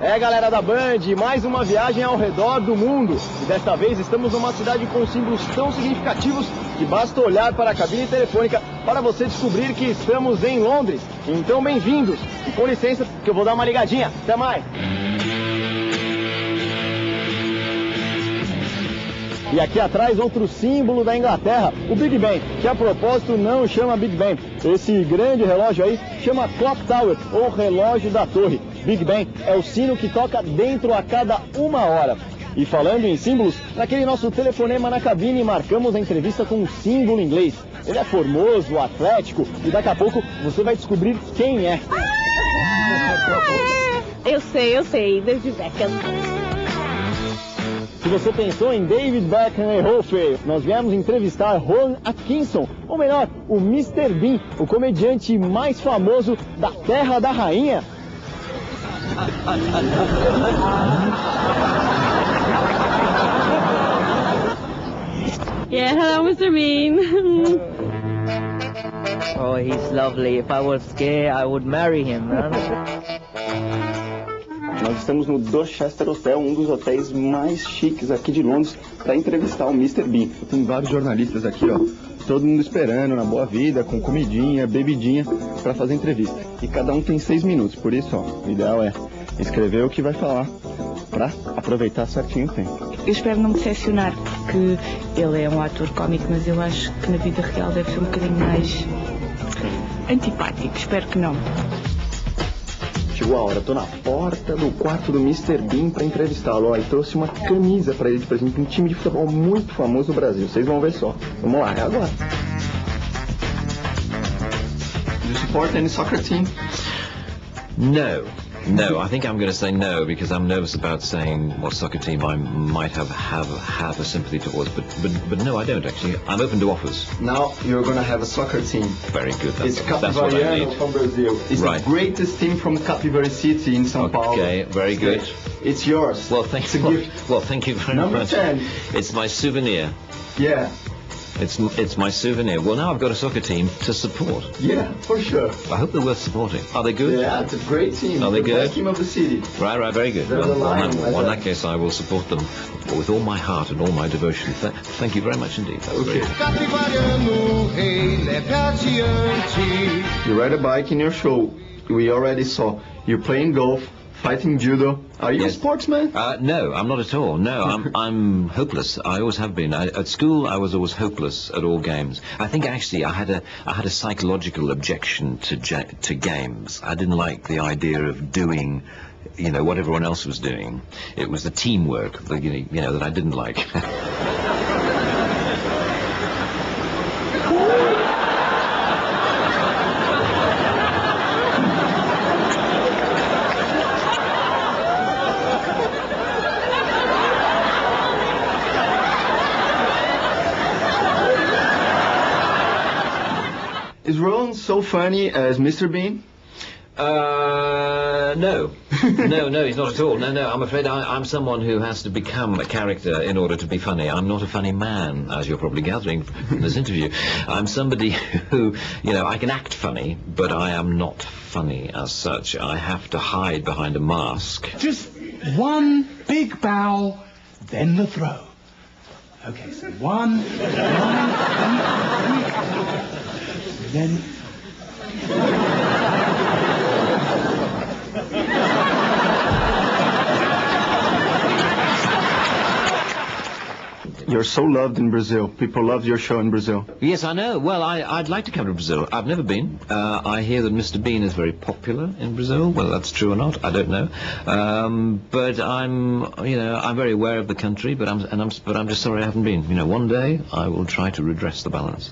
É, galera da Band, mais uma viagem ao redor do mundo. E desta vez estamos numa cidade com símbolos tão significativos que basta olhar para a cabine telefônica para você descobrir que estamos em Londres. Então, bem-vindos. E com licença, que eu vou dar uma ligadinha. Até mais. E aqui atrás, outro símbolo da Inglaterra, o Big Ben, que a propósito não chama Big Ben. Esse grande relógio aí chama Clock Tower, ou relógio da torre. Big Ben é o sino que toca dentro a cada uma hora. E falando em símbolos, naquele nosso telefonema na cabine marcamos a entrevista com um símbolo inglês. Ele é formoso, atlético e daqui a pouco você vai descobrir quem é. Eu sei, eu sei, David Beckham. Se você pensou em David Beckham, errou feio. Nós viemos entrevistar Ron Atkinson, ou melhor, o Mr. Bean, o comediante mais famoso da Terra da Rainha. Yeah, hello, Mr. Bean. Oh, he's lovely. If I was gay, I would marry him, man. Nós estamos no Dorchester Hotel, um dos hotéis mais chiques aqui de Londres, para entrevistar o Mr. Bean. Tem vários jornalistas aqui, ó. Todo mundo esperando, na boa vida, com comidinha, bebidinha, para fazer entrevista. E cada um tem seis minutos, por isso, ó, o ideal é escrever o que vai falar, para aproveitar certinho o tempo. Eu espero não me decepcionar, porque ele é um ator cómico, mas eu acho que na vida real deve ser um bocadinho mais antipático. Espero que não. Chegou a hora, tô na porta do quarto do Mr. Bean para entrevistá-lo. Ó, e trouxe uma camisa para ele de presente, um time de futebol muito famoso no Brasil. Vocês vão ver só. Vamos lá, é agora. Do you support any soccer team? No. No, I think I'm going to say no because I'm nervous about saying what soccer team I might have have have a sympathy towards. But but but no, I don't actually. I'm open to offers. Now you're gonna have a soccer team. Very good. That's, It's Capivariano from Brazil. It's Right. the greatest team from Capivari City in São Paulo. Okay, very good. It's yours. Well, thank a you. Well, thank you very Number much. 10. It's my souvenir. Yeah, It's it's my souvenir. Well, now I've got a soccer team to support. yeah, for sure. I hope they're worth supporting. Are they good? Yeah, it's a great team. Are they the good? best team of the city. Right, right, very good. There's Well, line well, well, in that. that case, I will support them with all my heart and all my devotion. Th- thank you very much indeed. That's Okay. great. Capivariano, rei, leve adiante. You ride a bike in your show. We already saw. You're playing golf, fighting judo. Are you Yes. a sportsman? Uh, no, I'm not at all. No, I'm I'm hopeless. I always have been. I, at school, I was always hopeless at all games. I think actually I had a I had a psychological objection to to games. I didn't like the idea of doing. You know what everyone else was doing. It was the teamwork, the, you know that I didn't like. Is Rowan so funny as Mr. Bean? Uh, no. no, no, he's not at all. No, no, I'm afraid I, I'm someone who has to become a character in order to be funny. I'm not a funny man, as you're probably gathering from this interview. I'm somebody who, you know, I can act funny, but I am not funny as such. I have to hide behind a mask. Just one big bow, then the throw. Okay, so one, one, then You're so loved in Brazil. People love your show in Brazil. Yes, I know. Well, I, I'd like to come to Brazil. I've never been. Uh, I hear that Mr. Bean is very popular in Brazil. Whether that's true or not, I don't know. Um, but I'm, you know, I'm very aware of the country. But I'm, and I'm, but I'm just sorry I haven't been. You know, one day I will try to redress the balance.